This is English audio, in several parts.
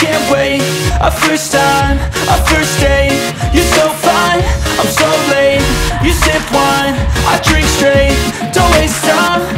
can't wait. A first time, a first date. You're so fine, I'm so late. You sip wine, I drink straight. Don't waste time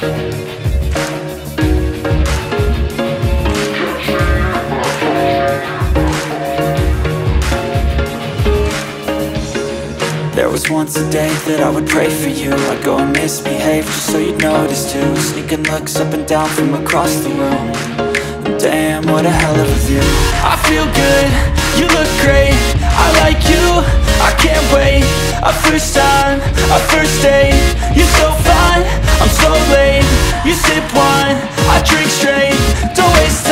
There was once a day that I would pray for you. I'd go and misbehave just so you'd notice too. Sneaking looks up and down from across the room. Damn, what a hell of a view. I feel good, you look great. I like you, I can't wait. A first time, a first date you sip wine I drink straight, don't waste